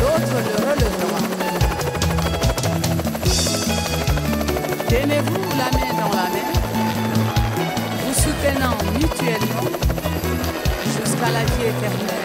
l'autre le relevera. Tenez-vous la main dans la main, vous soutenant mutuellement jusqu'à la vie éternelle.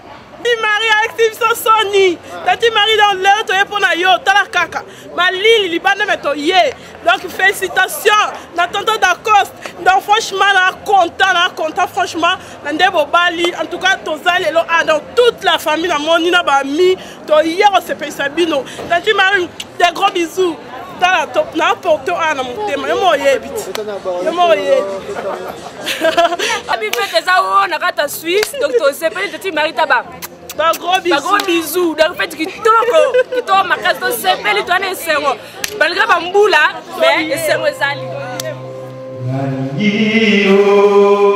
Tati Marie alekisi biso soni. Tati Marie donc lelo toye mpo na yo tala kaka malili libanda me toye donc félicitation na tonton dacoste donc franchement na content na content franchement na nde bobali en tout cas toza lelo a ah, donc toute la famille namoni na bami toye kosepelisa bino tati mari de gros bisous tala top na porto awa na motema yo moko oyebi ti yo moko oyebi abi fete eza o na kata suisse donc tosepeli tati mari taba bagros bisous donc fete kitoko kitoko makasi tosepeli toana esengo balika bambula mais esengo ezali Nani, oh.